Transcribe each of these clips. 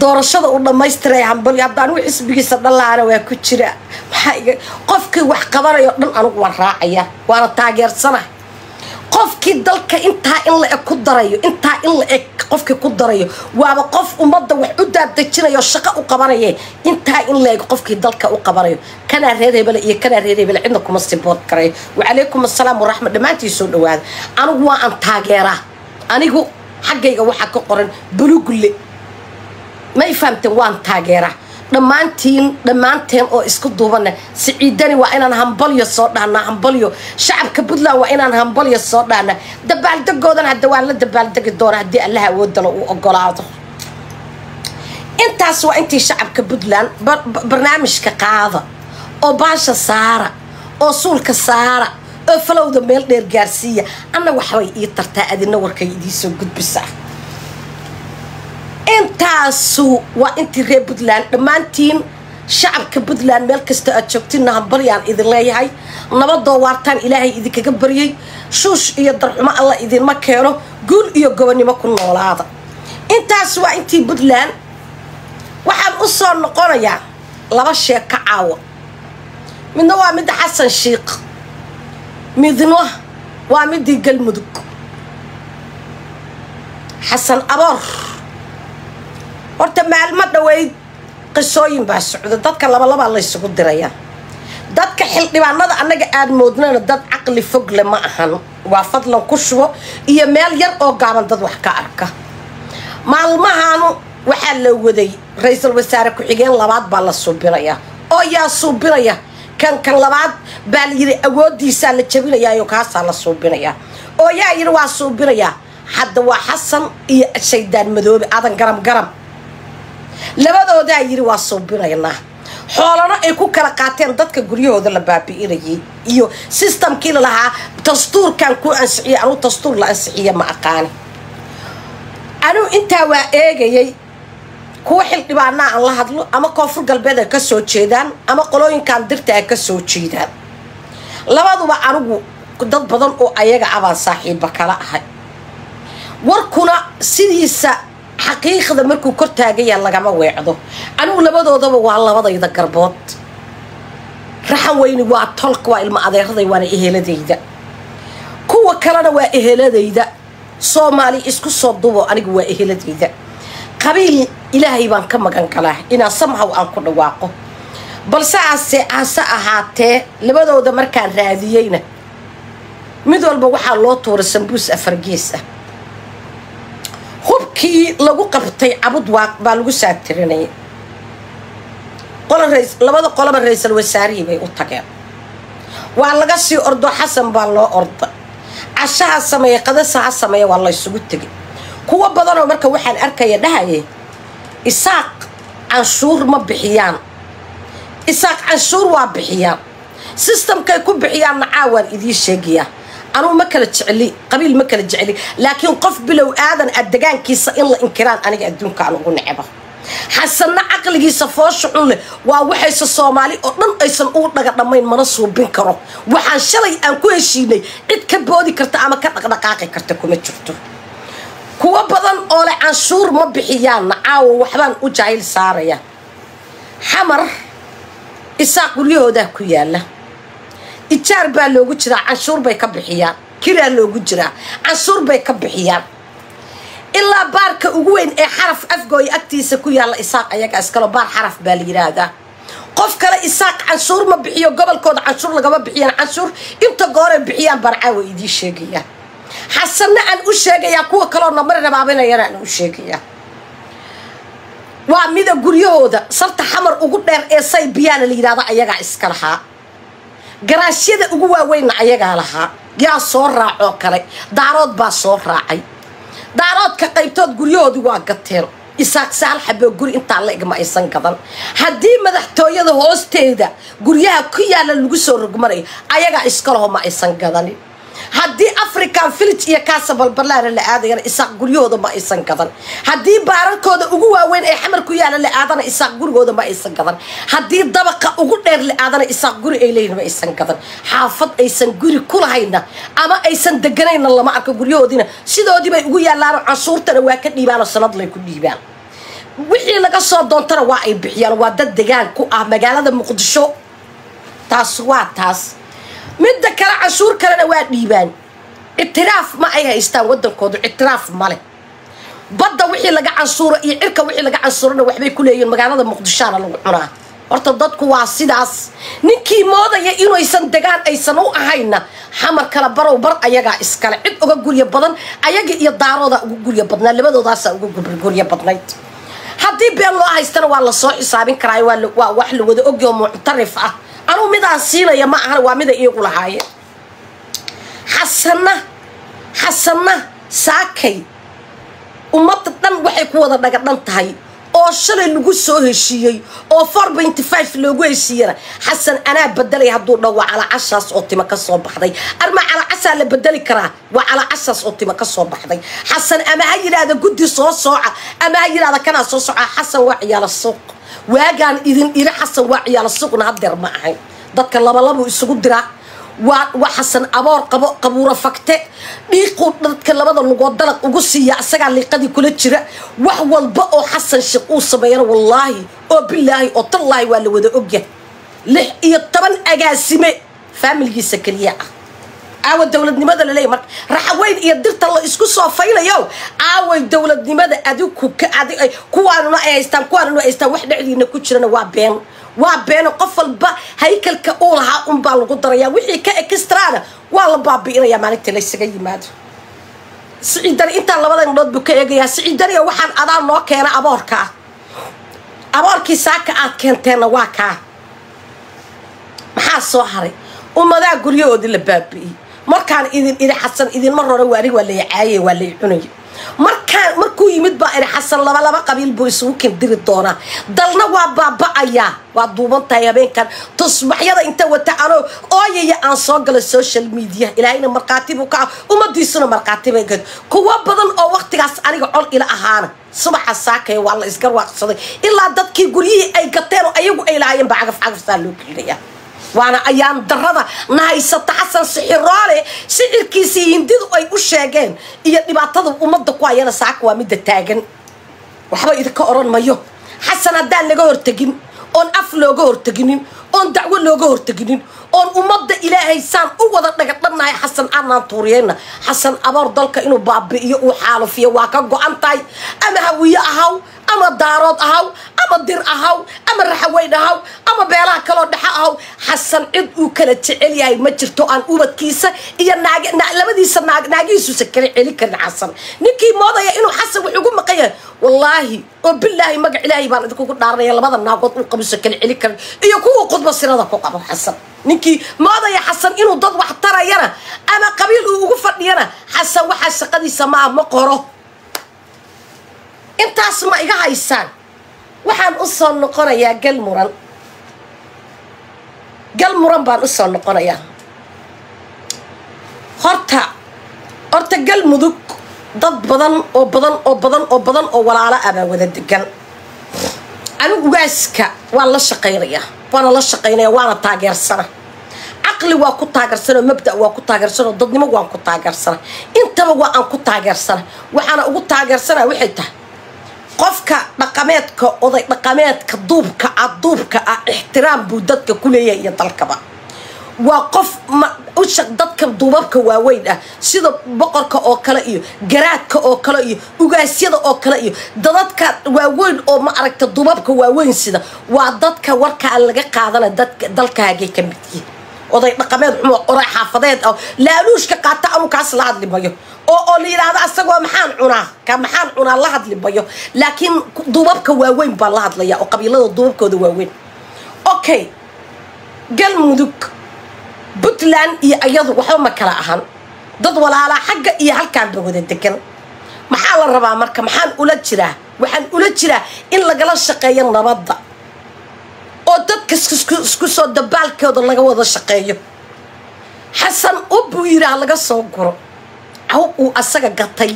doorashada uu dhammaystiray hambali hadda anigu xisbigiisa dhallaana waa ku jira. Maxaa qofkii wax qabanayo dhan anigu waan raacaya waana taageersana. Qofkii dalka intaa in la eg ku darayo intaa in la eg qofkii ku darayo waaba qof ummadda wax u daadejinayo shaqo u qabanaye intaa in la eg qofkii dalka u qabanayo. Kanaa reer iyo kanaa reer cidna kuma sibood karayo wacalaykum assalaam waraxmat dhammaantii soo dhawaada anigu waa aan taageeraa anigu xaggayga waxaa ka qoran bulugulle may fahamteen waan taageeraa. Dhammaantiin dhammaanteen oo isku duubana siciidani waa inaan hambalyo soo dhahnaa hambalyo shacabka puntland waa inaan hambalyo soo dhahnaa. Dabaaldegoodana hadda waan la dabaaldegi doona haddii allaha awoodala uu ogolaado. Intaas waa intii shacabka puntland barnaamijka qaada oo baasha saara oo suulka saara oo falowda meel dheer gaarsiiya. Anna waxbay ii tartaa adina warkay idiisoo gudbisaa intaasu waa intii reer puntland dhammaantiin shacabka puntland meel kasta aad joogtinna hambalyaan idin leeyahay. Nabadoo waartaan ilaahay idinkaga baryay. Shuush iyo darxumo alla idinma keeno. Guul iyo gobonnimo ku noolaada. Intaas waa intii puntland waxaan u soo noqonayaa laba sheeko caawa. Midna waa midda xasan shiikh midna waa midii galmudug xasan aboor horta maalmo dhaweyd qisooyin baa socda. Dadka labalabaa laysugu diraya. Dadka xildhibaanada annaga aad moodnana dad caqli fogle ma ahan. Waa fadlan ku shubo iyo meel yar oo gaaban dad wax ka arka. Maalmahaanu waxaa la waday ra'iisul wasaare ku-xigeen labaad baa la suubinayaa oo yaa suubinaya kan kan labaad baa la yidhi awoodiisaa la jabinayaayo kaasaa la suubinayaa oo yaa yidhi waa suubinayaa hadda waa xasan iyo shaydaan madoobe adan garam garam labadoodaa yidhi waa suubinaynaa xoolano ay ku kala qaateen dadka guryahooda la baabi'inayay. Iyo sistamkii lalahaa dastuurkan ku ansixiya anuu dastuur la ansixiya ma aqaani. Anuu intaa waa eegayay kuwa xildhibaanaa aan la hadlo ama koonfur galbeed ay ka soo jeedaan ama qolooyinkan dirta ay ka soo jeedaan. Labaduba anigu dad badan oo ayaga abaan saaxiiba kala ahay. Warkuna sidiisa xaqiiqda markuu kor taagaya lagama weecdo. Anigu labadoodaba waa labadayda garbood. Raxan weyni waa tolka waa ilmo adeeraday waana eheladayda. Kuwa kalena waa eheladayda. Soomaali isku soo dubo aniga waa eheladayda. Qabiil ilaahay baan ka magan galaa inaa samhaw aan ku dhawaaqo. Balse ase hase ahaatee labadooda markaan raadiyeyna mid walba waxaa loo tuuray sambuus afargees ah hubkii lagu qabtay cabud baa lagu saatirinayay labada qoloba ra'iisal wasaarihii bay u tageen. Waa laga sii ordo xasan baa loo orda. Cashaha sameeya qadasa ha sameeya waa laysugu tegay kuwo badanoo marka waxaan arkaya dhahaye isaaq canshuur ma bixiyaan. Isaaq canshuur waa bixiyaan. Sistamkay ku bixiyaanna caawaan idiin sheegayaa anugu ma kala jeceli qabiil ma kala jeceli laakiin qof bilow aadan a degaankiisa in la inkiraan aniga adduunka aan ugu necba. Xasanna caqligiisa foosha xun leh waa waxayse soomaali oo dhan aysan uu dhaga dhammayn mana suubin karo. Waxaan shalay aan ku heshiinay cid ka boodi karta ama ka dhaqdhaqaaqi karta kuma jirto. Kuwo badan oo leh canshuur ma bixiyaanna caawa waxbaan u jaahil saaraya xamar isaaq guryahoodaa ku yaalla ijaar baa loogu jiraa canshuur bay ka bixiyaan kiraa loogu jiraa canshuur bay ka bixiyaan. Ilaa baarka ugu weyn ee xaraf afgooya agtiisa ku yaalla isaaq ayaga iskalo baar xaraf baa la yidhaahdaa qof kale isaaq canshuur ma bixiyo gobolkooda canshuur lagama bixiyaan canshuur inta gooray bixiyaan baan caawa idiin sheegayaa xasanna aan u sheegayaa kuwa kaloo namar rabaabinayana aan u sheegayaa waa mida guryahooda sarta xamar ugu dheer ee saybiyaana la yidhahda ayagaa iska lahaa garaashyada ugu waaweynna ayagaa lahaa. Yaa soo raacoo kale. Daarood baa soo raacay. Daaroodka qaybtood guryahoodii waa gateen. Isaaq saal xaboo guri intaa la eg ma aysan gadan. Haddii madaxtooyada hoosteeda guryaha ku yaalla lagu soo rogmanayo ayagaa iskalaho ma aysan gadanin haddii african village iyo kaasa balbalaara la aadayana isaaq guryahooda ma aysan gadan. Haddii baararkooda ugu waaweyn ee xamar ku yaalla la aadana isaaq gurigooda ma aysan gadan. Haddii dabaqa ugu dheer la aadana isaaq guri ay leeyihiin ma aysan gadan. Xaafad aysan guri ku lahayna ama aysan deganayna lama arko guryahoodiina. Sidoodii bay ugu yaalaano canshuurtana waa ka dhiibaanoo sanadlay ku dhiibaan. Wixii laga soo doontana waa ay bixiyaan waa dad degaan ku ah magaalada muqdisho. Taas waa taas. Midda kale canshuur kalena waa dhiibaan ictiraaf ma ay haystaan waddankoodu ictiraaf male badda wixii laga cansuuro iyo cirka wixii laga cansuurana waxbay ku leeyihiin magaalada muqdishoana lagu cunaa. Horta dadku waa sidaas. Ninkii moodaya inaysan degaan aysan u ahayna xamar kala barow bar ayagaa iskale. Cid uga gurya badan ayaga iyo daarooda ugu gurya badnaa labadoodaasa uga gurya badnayd. Haddii been loo haystana waa la soo xisaabin karaa waa wax la wada ogyo muctarif ah. Anugu midaan siinaya ma ahan waa mida iyagu lahaayeen xasanna xasanna saakay. Ummadda dhan waxay ku wada dhagadhan tahay oo shalay lagu soo heshiiyey oo four benty five loogu heshiiyana xasan anaa bedelay hadduu dhan waa calacashaas oo tima ka soo baxday. Arma calacashaa la bedeli karaa waa calacashaas oo tima ka soo baxday. Xasan ama ha yidhaahda guddi soo sooca ama ha yidhahda kanaa soo soca xasan waa ciyaala suuq. Waagaan idin iri xasan waa ciyaala suuqna hadeer ma ahayn. Dadka labalabuu isugu diraa waa waa xasan aboor qabo qabuuro fagte. Dhiiquu dadka labada lugood dalag ugu siiya isagaa liiqadii kula jira. Wax walba oo xasan sheekh uu sameeyana wallaahi oo bilaahi oo tallaahi waa la wada ogyahay lix iyo toban agaasime faamilgiisa keliya ah. Aawa dowladnimada laleeyahy marka raxaweyn iyo dirta la isku soo faylayo. Aaway dowladnimada adiku kuwaanuna ay haystaan kuwaanuna ay haystaan wax dhexdiina ku jirana waa been waa beeno qof walba haykalka uu lahaa unbaa lagu darayaa. Wixii ka extraana waa la baabi'inayaa maalintii laysaga yimaado. Siciidani intaan labada indhood buu ka eegayaa. Siciidaniga waxaan adaa noo keena aboorka ah. Aboorkii saaka aad keenteenna waa kaa. Maxaa soo haray? Ummadaa guryahoodii la baabi'iyey. Markaan idin idhi xasan idinma rore waani waa lay caaye waa lay cunaya markaan markuu yimid baa idhi xasan laba laba qabiil buu isugu kindiri doonaa. Dalna waa baaba'ayaa waa duuban tahay habeenkan. Tusbaxyada inta wata anoo ooyaya aan soo gala social media. Ilaahayna markhaati buu ka ah ummadiisuna markhaati bay gad kuwo badan oo waktigaas aniga col ila ahaana subaxa saakaya waa la isgarwaaqsaday ilaa dadkii guryihii ay gateen oo ayagu ay lahaayeen baa cagaf cagaftaa loo gelinayaa waana ayaan darada na haysata xasan sixiroole sicirkiisii hindidu ay u sheegeen. Iyo dhibaatada ummadda ku hayana saaka waa midda taagan. Waxba idinka odhan mayo. Xasan haddaan laga hortegin oon af looga horteginin oon dacwo looga horteginin oon ummadda ilaahay saan u wada dhagadhannahay xasan aanaan tuuriyeyna xasan aboor dalka inuu baabi'iyo uu xaalufiyo waa ka go-an tahay. Ama hawiye ahaw ama daarood ahaw ama dir ahaw ama raxaweyn ahaw ama beelaha kaloo dhexe ahaw xasan cid uu kala jecel yahay ma jirto aan ubadkiisa iyo labadiisa naag naagihiisuusa kala celi karin xasan ninkii moodaya inuu xasan wax ugu maqan yahay wallaahi oo bilaahi magac ilaahay baan idinkugu dhaaranaya labada naagood uu qabusa kala celi karin iyo kuwa khudba sirada ku qabo xasan ninkii moodaya xasan inuu dad wax tarayana ama qabiil uu ugu fadhiyana xasan waxaa shaqadiisa maaha ma qoro intaas ma iga haysaan. Waxaan u soo noqonayaa gal muran. Gal muran baan u soo noqonayaa. Horta horta gal mudug dad badan oo badan oo badan oo badan oo walaalo ah wada degan. Anigu waaska waan la shaqaynayaa waana la shaqaynaya waana taageersana. Caqli waa ku taageersanoo mabda waa ku taageersanoo dadnimo waan ku taageersana. Intaba waa aan ku taageersana. Waxaana ugu taageersana waxay tahay qofka dhaqameedka oday dhaqameedka duubka ah duubka ah ixtiraam buu dadka ku leeyahay iyo dalkaba. Waa qof usha dadka duubabka waaweyn ah sida boqorka oo kale iyo garaadka oo kale iyo ugaasyada oo kale iyo dadadka waaweyn oo ma aragta duubabka waaweyn sida waa dadka warkaa laga qaadana dalkaagay ka mid yihiin oday dhaqameed xumo oday xaafadeed ah laaluushka qaata anu kaas la hadli mayo oo oo la yidhaahdo asagoo maxaan cunaa? Ka maxaan cunaa la hadli mayo laakiin duubabka waaweyn baan la hadlaya oo qabiilada duubabkooda waaweyn. Okay galmudug puntland iyo iyadu waxba ma kala ahan. Dad walaalaa xagga iyo halkaanba wada degan. Maxaa la rabaa marka? Maxaan ula jiraa? Waxaan ula jiraa in lagala shaqeeyo nabadda oo dadka isku soo dabaalkooda laga wada shaqeeyo. Xasan ubbuu yidhaah laga soo guro. Caw uu asaga gatay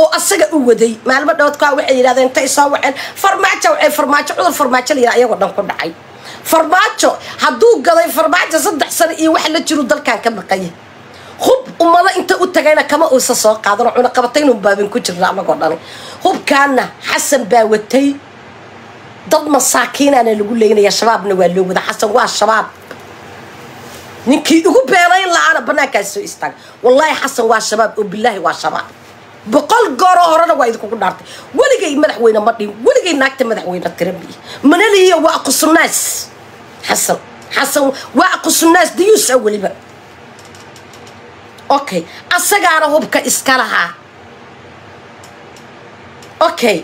oo asaga u waday. Maalmo dhowodkaa waxay yidhahdeen intay soo waceen. Farmaajo waxay farmaajo cudur farmaajo la yidhaha iyagoo dhan ku dhacay. Farmaajo hadduu gaday farmaajo saddex sano iyo wax la jiru dalkan ka maqanya hub ummado inta u tagayna kama uusa soo qaadano cunaqabataynu baabin ku jirna anagoo dhani hubkaana xasan baa watay dad masaakiinaana lagu leynaya shabaabna waa loo wada xasan waa shabaab. Ninkii ugu beelayn la'aana banaankaas soo istaaga. Wallaahi xasan waa shabaab oo bilaahi waa shabaab. Boqol gooroo horena waa idinkugu dhaartay. Weligay madaxweyne ma dhihin weligay naagta madaxweyne tirabiya manalihiya waa aqusunaas xasan xasan waa aqusunaas diyuusa weliba. Okay asagaana hubka iska lahaa. Okay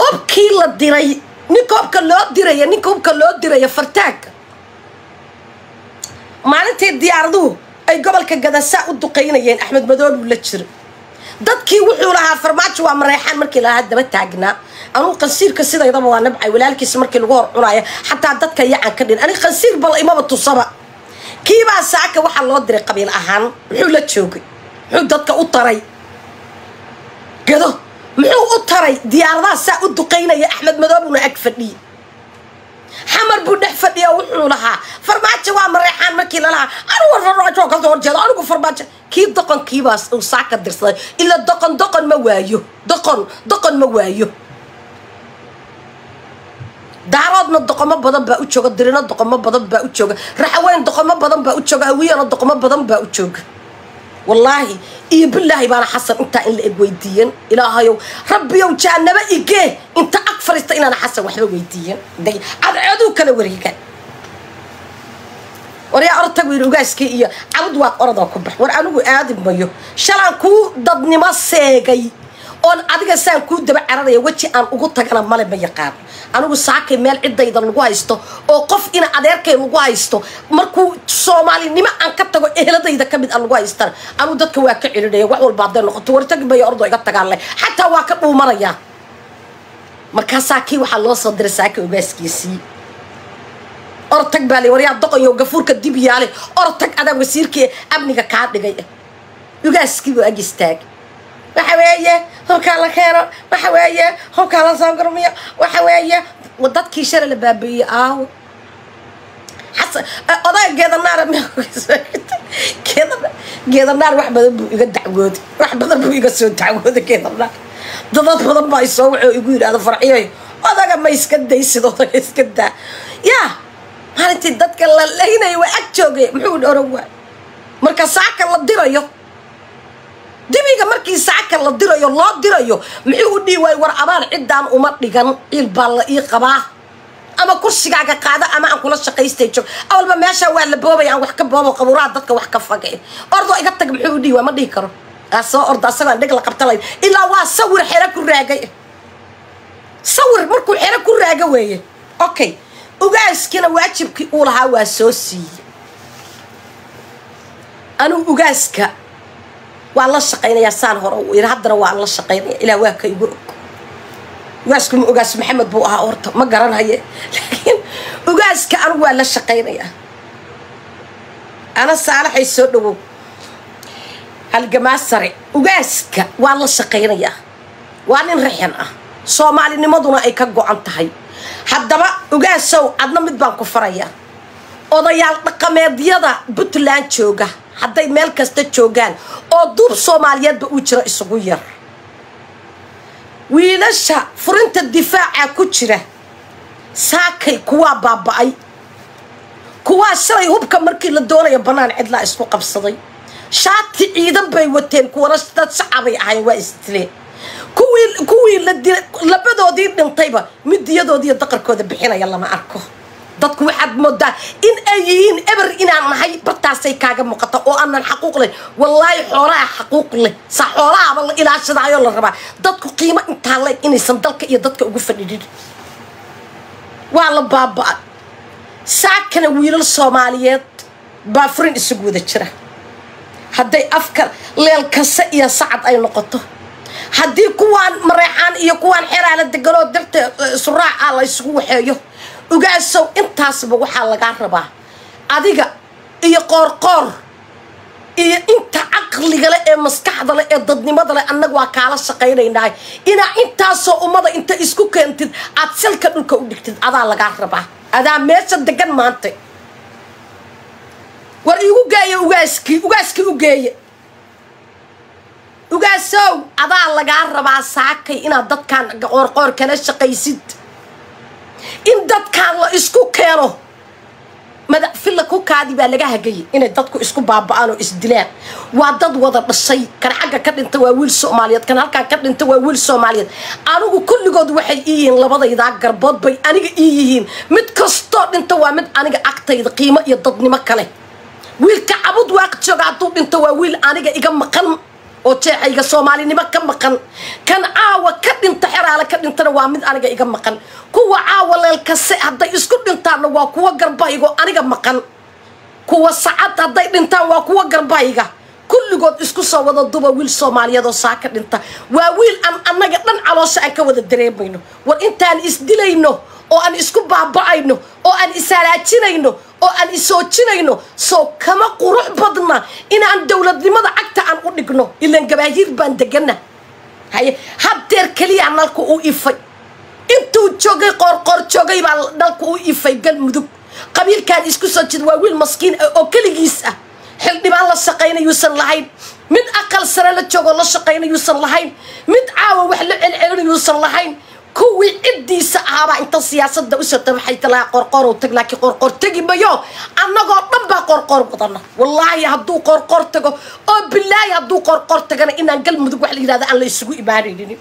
hubkii la diray ninka hubka loo diraya ninka hubka loo diraya fartaagka maalintii diyaaraduhu ay gobolka gadasaa u duqaynayeen axmed madoobuu la jira dadkii wuxuu lahaa farmaajo waa mareexaan markii lahaa daba taagnaa anugu qansiirka sidaydaba waa nabcay walaalkiisa markii lagu hor cunaayo xataa dadka yacan ka dhin anig qansiir bal imaba tusaba. Kiibaa saaka waxaa loo diray qabiil ahaan muxuu la joogay. Muxuu dadka u taray. Gado muxuu u taray diyaaradaha saa u duqaynaya axmed madoobuna ag fadhiye xamar buu dhex fadhiya wuxuu lahaa farmaajo waa mareexaan markii lalahaa anigu farmaajo ka soo horjeeda anigu farmaajo. Kii doqonkiibaas uu saaka dirsaday ila doqon doqon ma waayo doqon doqon ma waayo. Daaroodna doqomo badan baa u jooga dirino doqomo badan baa u jooga raxaweyn doqomo badan baa u jooga hawiyana doqomo badan baa u jooga wallaahi iyo bilaahi baana xasan intaa in la eg weydiiyan ilaahayow rabbiyow jaanaba igee. Inta ag fariista inaana xasan waxba weydiiyan cadceeduu kala wareega war yaa ortag wiil ugaaskii iyo cabud waad orodoo ku bax. War anigu aadi mayo. Shalaan kuu dadnimo seegay oon adiga saan kuu daba cararaya weji aan ugu tagana male ma yaqaano anigu saakay meel ciddayda lagu haysto oo qof ina adeerkay lagu haysto markuu soomaalinimo aan ka tago eheladayda ka mid a lagu haystana anigu dadka waa ka celinaya wax walba hadday noqoto wartagi maya ordo iga tagaanle xataa waa ka dhuumanayaa markaasaa kii waxaa loo soo diray saaka ogaaskiisii ortag baa lay waryaa doqonyo gafuurka dib yaale ortag adaa wasiirkii amniga kaa dhigay. Ugaaskiibuu ag istaagay waxa weeye hubkaa la keeno. Waxa weeye hubkaa la soo gurmiyo. Waxa weeye dadkii shalay la baabiiyey aawo xasan odaga geedanaar geedanaar wax badan buu iga dacwooday. Wax badan buu iga soo dacwooday geedanaar. Dadad badan baa isoo wuxuu igu yidhahda farxiyoy odaga ma iska daysid odaga iska daa. Yaa maalintii dadka la laynaya waa ag joogay muxuu oran waay marka saaka la dirayo dibiga markii saaka la dirayo loo dirayo muxuu u dhihi waay war abaan ciddaan uma dhigan ciil baa la ii qabaa. Ama kursigaaga qaada ama aan kula shaqaystay joog. Awalba meeshaa waa la boobaya aan wax ka boobo qabuuraha dadka wax ka fagay ordoo iga tag muxuu dhihi waa ma dhihi karo. Aa soo orda asagoo aan dheg la qabta layn ilaa waa sawir xero ku raagay. Sawir markuu xero ku raaga weeye. Okay ugaaskina waajibkii uu lahaa waa soo siiyey. Anugu ugaaska waa la shaqaynayaa saan hore. Uu yidhi haddana waa la shaqaynaya ilaa waa ka igu og ugaasku ma ugaas maxamed buu ahaa horta ma garanhaye laakiin ugaaska anigu waa la shaqaynayaa. Ana saalaxay soo dhawow. Halgamaa sare. Ugaaska waa la shaqaynayaa. Waa nin rixan ah. Soomaalinimaduna ay ka go-an tahay. Haddaba ugaasow adna mid baan ku farayaa. Odayaal dhaqameedyada puntland jooga hadday meel kasta joogaan oo duub soomaaliyeedba uu jiro isugu yar. Wiilasha furinta difaaca ku jira saakay kuwaa baaba-ay kuwaa shalay hubka markii la doonaya bannaan cidlaa isku qabsaday. Shaati ciidan bay wateen kuwana dad shacabay ahayn waa isdileen kuwii kuwii la dila labadoodii dhintayba midiyadoodiiyo daqarkooda bixinaya lama arko dadku waxaad moodaa. In ay yihiin eber inaan nahay bartaasay kaaga muuqata oo aanan xaquuq leh. Wallaahi xoolaha xaquuq leh. Sa xoolahaaba la ilaashadaayo la rabaa. Dadku qiimo intaa le inaysan dalka iyo dadka ugu fadhidhin waa la baaba-a saakana wiilal soomaaliyeed baa furin isugu wada jira. Hadday afka leelkase iyo sacad ay noqoto. Haddii kuwaan mareexaan iyo kuwaan xeraala deganoo darta suraaca la isugu waxeeyo ugaasow intaasba waxaa lagaa rabaa adiga iyo qoorqoor iyo inta caqligale ee maskaxdale ee dadnimadale annaga waa kaala shaqaynaynahay inaa intaasoo ummada inta isku keentid aad salka dhulka u dhigtid adaa lagaa rabaa. Adaa meesha degan maanta. War igu geeya ugaaskii ugaaskii u geeye. Ugaasow adaa lagaa rabaa saakay inaad dadkaan qoorqoor kala shaqaysid in dadkaan la isku keeno. Madafilla ku kaadi baa laga hagayay inay dadku isku baaba'aan oo isdilaan waa dad wada dhashay kan xagga ka dhinta waa wiil soomaaliyeed kan halkaan ka dhinta waa wiil soomaaliyeed. Anigu kulligood waxay ii yihiin labadaydaa garbood bay aniga ii yihiin. Mid kastoo dhinta waa mid aniga agtayda qiimo iyo dadnimo kale. Wiilka cabud waaq jooga hadduu dhinto waa wiil aniga iga maqan oo jeexayga soomaalinimo ka maqan. Kan caawa ka dhinta xeraale ka dhintana waa mid aniga iga maqan. Kuwa caawa leelkase hadday isku dhintaanna waa kuwa garbahaygo aniga maqan. Kuwa sacad hadday dhintaan waa kuwa garbahayga kulligood isku soo wada duba wiil soomaaliyeed oo saa ka dhinta. Waa wiil aan annaga dhan caloosha aan ka wada dareemayno. War intaan isdilayno oo aan isku baaba'ayno oo aan ishalaajinayno oo aan isoojinayno soo kama qurux badna inaan dowladnimada cagta aan u dhigno. Ilaan gabaahiir baan degana haye haddeer keliyaa nalka u ifay. Intuu joogay qoorqoor joogay baa nalka u ifay galmudug qabiilkaan isku soo jida waa wiil maskiin ah oo keligiis ah xildhibaan la shaqaynayuusan lahayn. Mid aqal sare la joogoo la shaqaynayuusan lahayn. Mid caawa wax la celcelinayuusan lahayn. Kuwii ciddiisa ahaabaa inta siyaasadda u soo tabaxay talaa qorqoorow tag laakiin qorqoor tegi mayo. Annagoo dhan baa qorqoor wadana wallaahi hadduu qorqoor tago oo bilaahi hadduu qorqoor tagana inaan galmudug wax la yidhahda aan la isugu imaanaynin